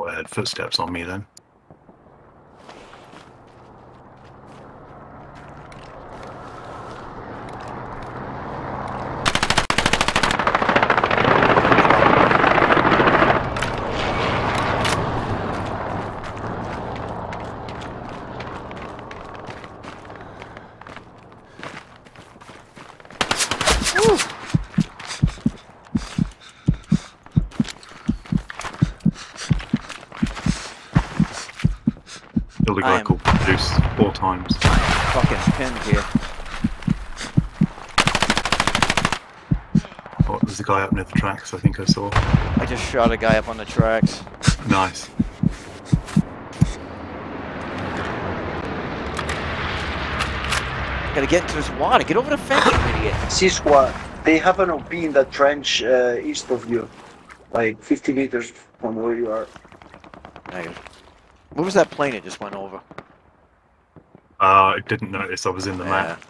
go ahead. Footsteps on me then. Killed a I guy am- called Bruce four times. Fucking pinned here. Oh, there's a guy up near the tracks. I think I saw. I just shot a guy up on the tracks. Nice. Gotta get into this water. Get over the fence, you idiot. C-Squad, they have an OP in that trench uh, east of you. Like 50 meters from where you are. Negative. What was that plane it just went over? Uh, I didn't notice I was in the Yeah. map.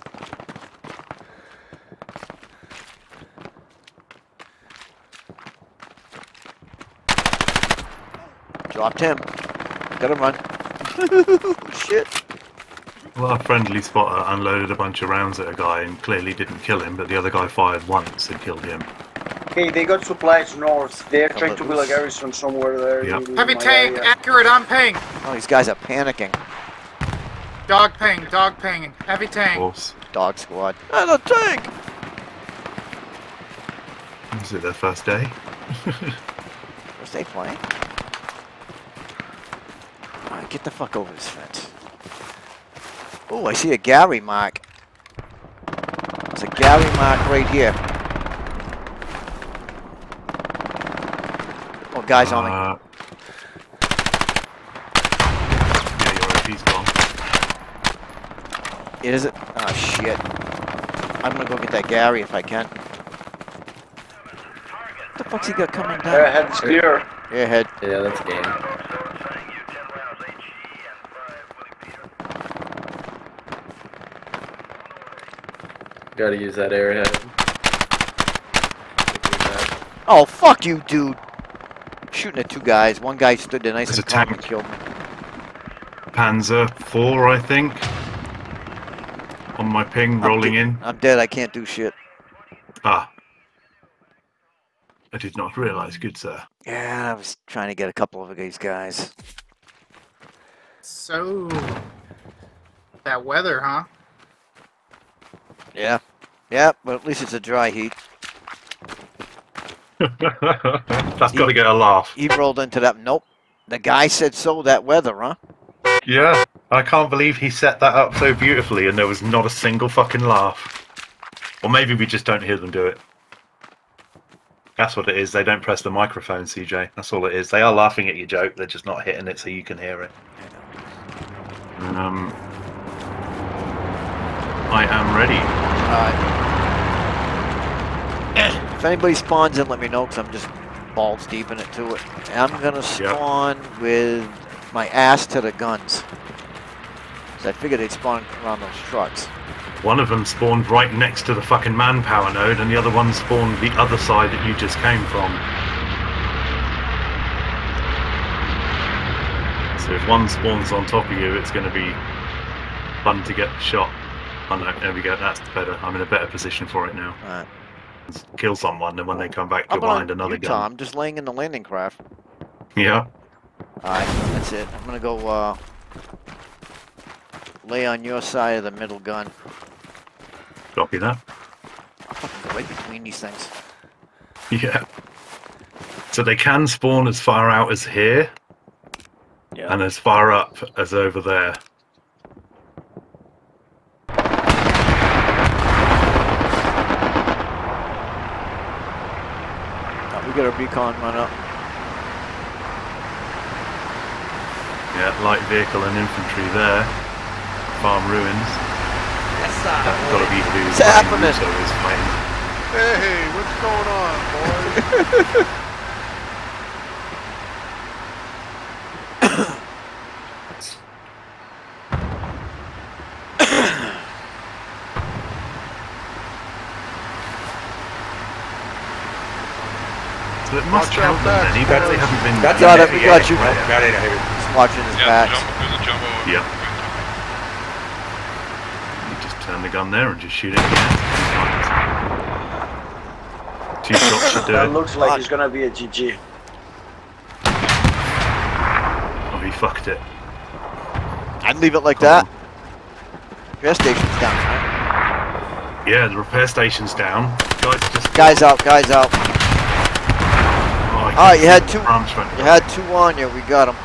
Dropped him. Gotta run. Shit. Well, our friendly spotter unloaded a bunch of rounds at a guy and clearly didn't kill him, but the other guy fired once and killed him. Okay, they got supplies north. They're Oh, trying to build a garrison somewhere there. Yep. Heavy tank, area. accurate on ping. Oh, these guys are panicking. Dog ping, dog ping. Heavy tank. course. Dog squad. And a tank! Is it their first day? Was they playing? Alright, get the fuck over this fence. Oh, I see a Gary mark. There's a Gary mark right here. Oh, guys on me. Uh, yeah, your OP's gone. It is it? Oh shit. I'm gonna go get that Gary if I can. What the fuck's he got coming Their down? head is clear. Airhead. Yeah, that's game. Gotta use that airhead. Oh fuck you, dude. Shooting at two guys. One guy stood there nice There's and calm and tank. killed me. Panzer 4, I think. On my ping, rolling in. I'm dead. I can't do shit. Ah. I did not realise, good sir. Yeah, I was trying to get a couple of these guys. So, that weather, huh? Yeah. Yeah, but at least it's a dry heat. That's got to get a laugh. He rolled into that. Nope. The guy said so. That weather, huh? Yeah, I can't believe he set that up so beautifully and there was not a single fucking laugh. Or maybe we just don't hear them do it. That's what it is. They don't press the microphone, CJ. That's all it is. They are laughing at your joke. They're just not hitting it so you can hear it. Um, I am ready. Alright. If anybody spawns in, let me know, because I'm just balls deep in it to it. I'm gonna spawn with my ass to the guns. 'Cause I figured they'd spawn around those trucks. One of them spawned right next to the fucking manpower node, and the other one spawned the other side that you just came from. So if one spawns on top of you, it's going to be fun to get shot. Oh no, there we go. That's better. I'm in a better position for it now. Alright. Kill someone, and when they come back, How you're about behind another Utah? gun. I'm just laying in the landing craft. Yeah. Alright, that's it. I'm gonna go uh, lay on your side of the middle gun. Copy that. I'll fucking go right between these things. Yeah. So they can spawn as far out as here, Yeah. and as far up as over there. Uh, we got a recon run up. Yeah, light vehicle and infantry there. Farm ruins. That's got to be who What's happening? Is fighting. Hey, what's going on, boys? So it must Watch help them then, even if they haven't been... Got Got it, we got you. yeah. Got it, I hear. Just watching his Yeah, backs. jump, there's. Yeah. You just turn the gun there and just shoot it in the air. Two shots should do That it. looks like it's gonna be a GG. Oh, he fucked it. I'd leave it like that. Gas station's down, right? Yeah, the repair station's down. Guys just... Guys out, guys out. Oh, I Alright, you can't had two- the Arms went You had two on you, we got them.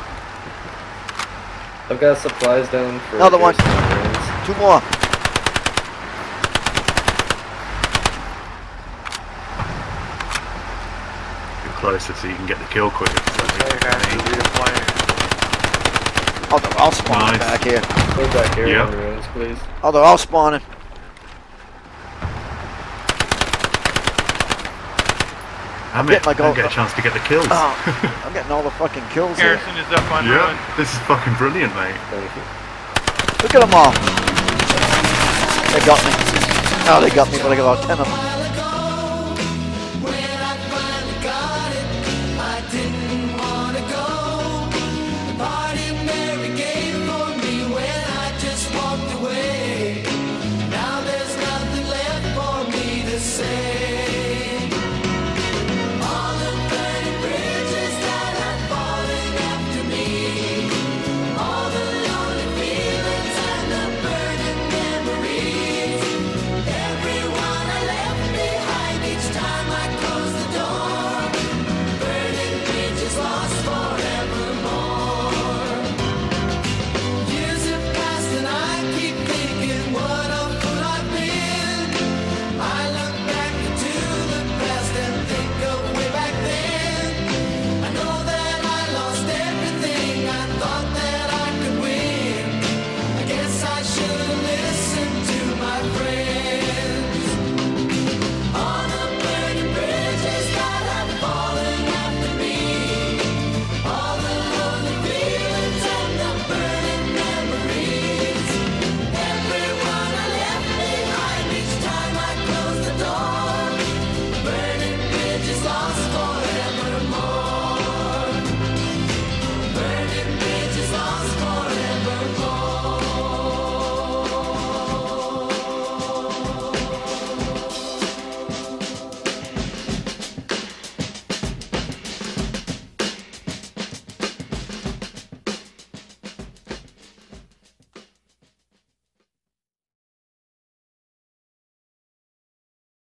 I've got supplies down for Another one. Two more. Get closer so you can get the kill quicker. 'cause that'd be Hey, guys, pain. we are playing. Oh, they're all spawning Nice. back here. Go back here Yep. in please. Oh, they're all spawning. Damn getting it, my I don't goal- get a chance to get the kills. Oh, I'm getting all the fucking kills here. Garrison is up on yeah, ruins. this is fucking brilliant, mate. Look at them all. They got me. Oh, they got me, but I got about ten of them.